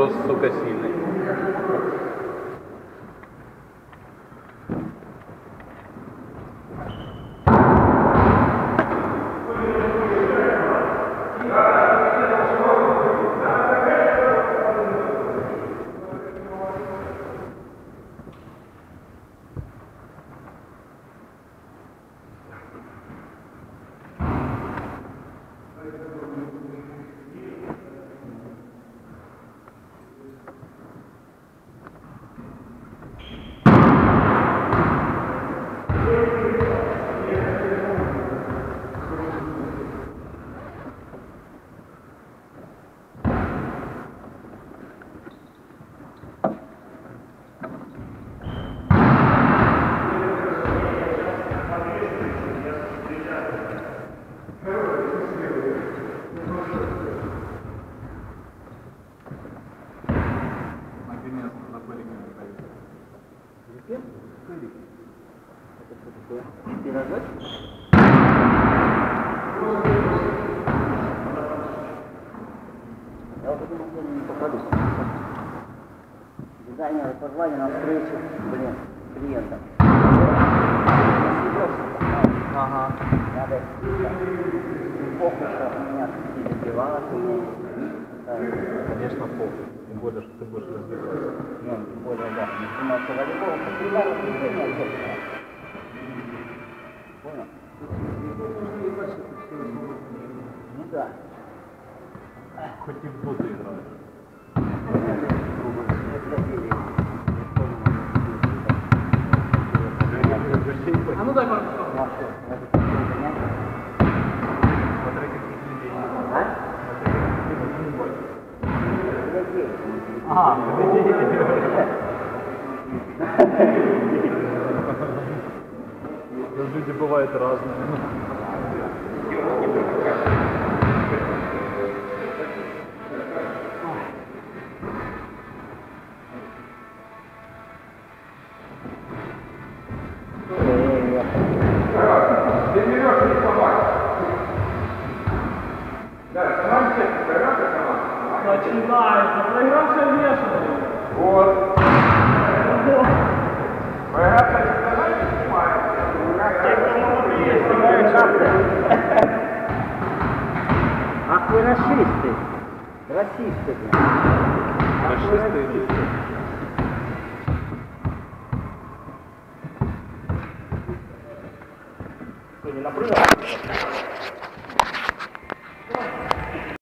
trouxe Sucassinha. Пирожок? Я уже думал, что не попадусь. Дизайнеры позвали на встречу, блин, клиента. Ага. Надо похуй, что у меня не добивалось, у меня Конечно, похуй. Тем более, ты будешь развивать. Ну, более, да, заниматься волейболом, популярно, Понял? Ну да. Хоть и в доту играть. Люди бывают разные. Ты берешь не сломать. Да, программа сама. Начинается. Проигравшая вешает. Вот. Программа не снимает. Ах вы расисты. Расисты, блин. Ах вы расисты. Что, не напрыгал?